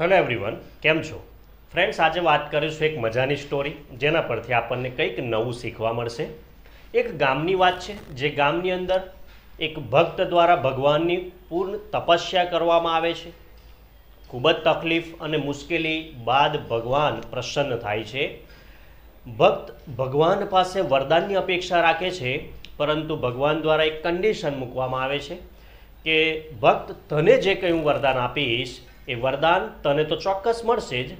Hello everyone કેમ છો? Friends આજે વાત કરીશું એક મજાની સ્ટોરી જેના પરથી આપણને કંઈક નવું શીખવા મળશે. એક ગામની વાત છે, જે ગામની અંદર એક ભક્ત દ્વારા ભગવાનની પૂર્ણ તપસ્યા કરવામાં આવે છે. ખૂબ જ તકલીફ અને મુશ્કેલી બાદ ભગવાન પ્રસન્ન થાય છે. ભક્ત ભગવાન પાસે વરદાનની અપેક્ષા રાખે છે, પરંતુ ભગવાન દ્વારા એક કન્ડિશન મૂકવામાં આવે છે કે ભક્ત તને જે કંઈ હું વરદાન આપીશ એ વરદાન તને તો ચોક્કસ મળશે જ.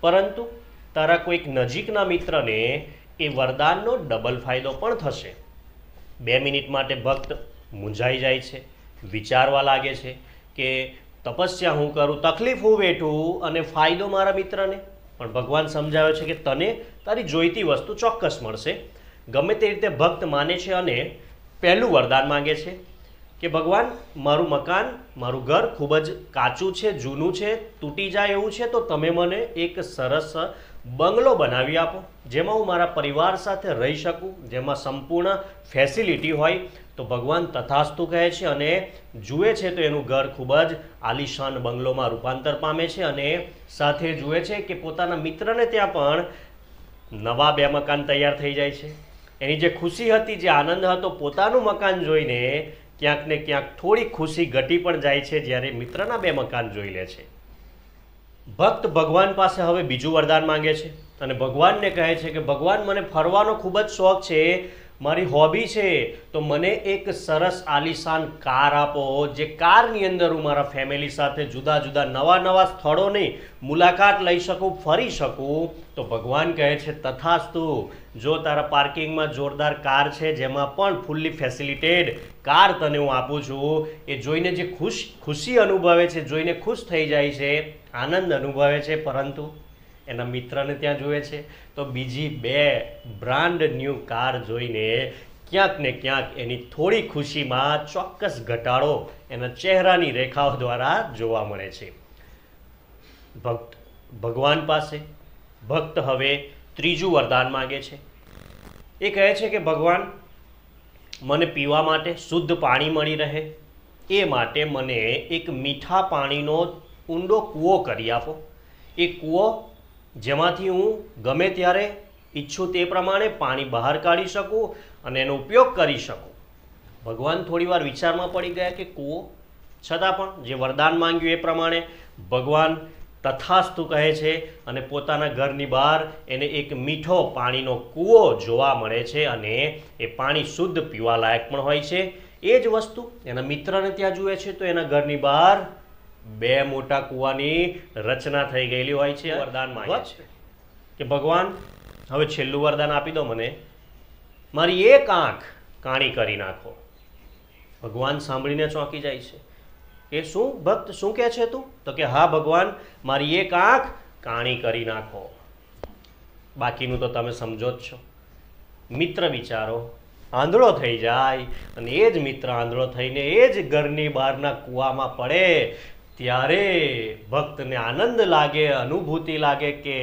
પરંતુ તારા કોઈક નજીકના મિત્રને એ વરદાનનો ડબલ ફાયદો પણ થશે. બે મિનિટ માટે ભક્ત મૂંઝાઈ જાય છે, વિચારવા લાગે છે કે તપસ્યા હું કરું, તકલીફ હું વેઠું અને ફાયદો મારા મિત્રને. પણ ભગવાન સમજાવે છે કે તને તારી જોઈતી વસ્તુ ચોક્કસ મળશે. ગમે તે રીતે ભક્ત માને છે અને પહેલું વરદાન માંગે છે. કે ભગવાન, મારું મકાન, મારું ઘર ખૂબ જ કાચું છે, જૂનું છે, તૂટી જાય એવું છે, તો તમે મને એક સરસ બંગલો બનાવી આપો, જેમાં હું મારા પરિવાર સાથે રહી શકું, જેમાં સંપૂર્ણ ફેસિલિટી હોય. તો ભગવાન તથાસ્તુ કહે છે અને જુએ છે તો એનું ઘર ખૂબ જ આલિશાન બંગલોમાં રૂપાંતર પામે છે અને સાથે જુએ છે કે પોતાના મિત્રને ત્યાં પણ નવા બે મકાન તૈયાર થઈ જાય છે. એની જે ખુશી હતી, જે આનંદ હતો, પોતાનું મકાન જોઈને ક્યાંક ને ક્યાંક થોડી ખુશી ઘટી પણ જાય છે જ્યારે મિત્રના બે મકાન જોઈ લે છે. ભક્ત ભગવાન પાસે હવે બીજું વરદાન માંગે છે અને ભગવાનને કહે છે કે ભગવાન મને ફરવાનો ખૂબ જ શોખ છે મારી હોબી છે, તો મને એક સરસ આલિશાન કાર આપો, જે કારની અંદર હું મારા ફેમિલી સાથે જુદા જુદા નવા નવા સ્થળોની મુલાકાત લઈ શકું, ફરી શકું. તો ભગવાન કહે છે, તથાસ્તુ, જો તારા પાર્કિંગમાં જોરદાર કાર છે, જેમાં પણ ફૂલ્લી ફેસિલિટેડ કાર તને હું આપું છું, એ જોઈને જે ખુશ, ખુશી અનુભવે છે, જોઈને ખુશ થઈ જાય છે, આનંદ અનુભવે છે, પરંતુ એના મિત્રને ત્યાં જુએ છે. તો બીજી બે બ્રાન્ડ ન્યૂ કાર જોઈને ક્યાંક ને ક્યાંક એની થોડી ખુશીમાં ચોક્કસ ઘટાડો એના ચહેરાની રેખાઓ દ્વારા જોવા મળે છે. ભક્ત ભગવાન પાસે, ભક્ત હવે ત્રીજું વરદાન માગે છે. એ કહે છે કે, ભગવાન, મને પીવા માટે શુદ્ધ પાણી મળી રહે. એ માટે મને એક મીઠા પાણીનો ઊંડો કૂવો કરી આપો. એ કૂવો જેમાંથી હું ગમે ત્યારે ઈચ્છું તે પ્રમાણે પાણી બહાર કાઢી શકું અને એનો ઉપયોગ કરી શકું. ભગવાન થોડીવાર વિચારમાં પડી ગયા કે, કૂવો, છતાં પણ જે વરદાન માંગ્યું એ પ્રમાણે ભગવાન તથાસ્તુ કહે છે અને પોતાના ઘરની બહાર એને એક મીઠો પાણીનો કૂવો જોવા મળે છે અને એ પાણી શુદ્ધ પીવા લાયક પણ હોય છે. એ જ વસ્તુ એના મિત્રને ત્યાં જુએ છે, તો એના ઘરની બહાર બે મોટા કૂવાની રચના થઈ ગયેલી હોય છે વરદાન માંગે છે. કે ભગવાન હવે છેલ્લું વરદાન આપી દો મને. મારી એક આંખ કાણી કરી નાખો. ભગવાન સાંભળીને ચોંકી જાય છે. કે શું ભક્ત શું કહે છે તું? તો કે હા ભગવાન મારી એક આંખ કાણી કરી નાખો. બાકીનું તો તમે સમજો જ છો. મિત્ર વિચારો આંધળો થઈ જાય અને એ જ મિત્ર આંધળો થઈને એ જ ઘરની બહારના કૂવામાં પડે ત્યારે ભક્તને આનંદ લાગે, અનુભૂતિ લાગે કે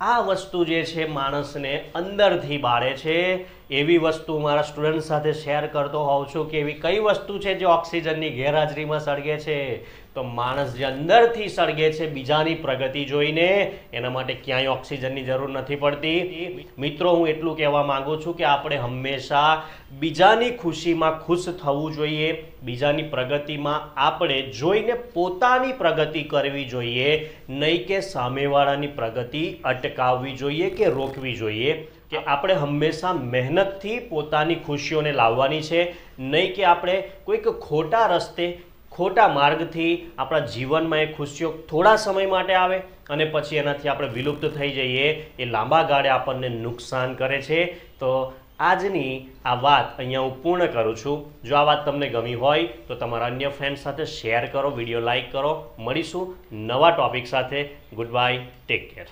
આ વસ્તુ જે છે માણસને અંદરથી બાળે છે. એવી વસ્તુ મારા સ્ટુડન્ટ સાથે શેર કરતો હોઉં છું કે એવી કઈ વસ્તુ છે જે ઓક્સિજનની ગેરહાજરીમાં સળગે છે? તો માણસ જે અંદરથી સળગે છે, બીજાની પ્રગતિ જોઈને એના માટે ક્યાંય ઓક્સિજનની જરૂર નથી પડતી. મિત્રો, હું એટલું કહેવા માગું છું કે આપણે હંમેશા બીજાની ખુશીમાં ખુશ થવું જોઈએ, બીજાની પ્રગતિમાં આપણે જોઈને પોતાની પ્રગતિ કરવી જોઈએ, નહીં કે સામેવાળાની પ્રગતિ અટકાવવી જોઈએ કે રોકવી જોઈએ. કે આપણે હંમેશા મહેનતથી પોતાની ખુશીઓને લાવવાની છે. નહીં કે આપણે કોઈક ખોટા રસ્તે, ખોટા માર્ગથી આપણા જીવનમાં એ ખુશીઓ થોડા સમય માટે આવે અને પછી એનાથી આપણે વિલુપ્ત થઈ જઈએ. એ લાંબા ગાળે આપણને નુકસાન કરે છે. તો આજની આ વાત અહીંયા હું પૂર્ણ કરું છું. જો આ વાત તમને ગમી હોય તો તમારા અન્ય ફ્રેન્ડ સાથે શેર કરો વીડિયો લાઇક કરો. મળીશું નવા ટોપિક સાથે. Good bye take care